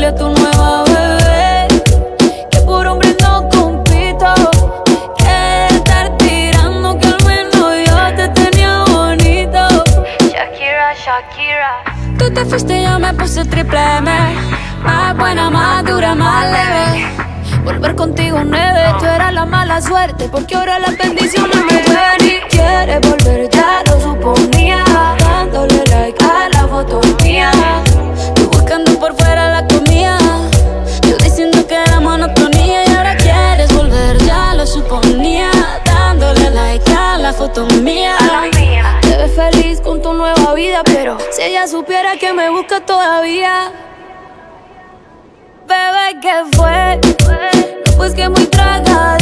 A tu nueva bebé que por hombre no compito. Que estar tirando que al menos yo te tenía bonito. Shakira, Shakira. Tú te fuiste y yo me puse triple M. Más buena, más dura, más leve. Volver contigo nueve, tú eras la mala suerte. Porque ahora las bendiciones me ven la foto mía. Te ves feliz con tu nueva vida, pero si ella supiera que me busca todavía. Bebé, ¿qué fue? No, pues que muy tragadito.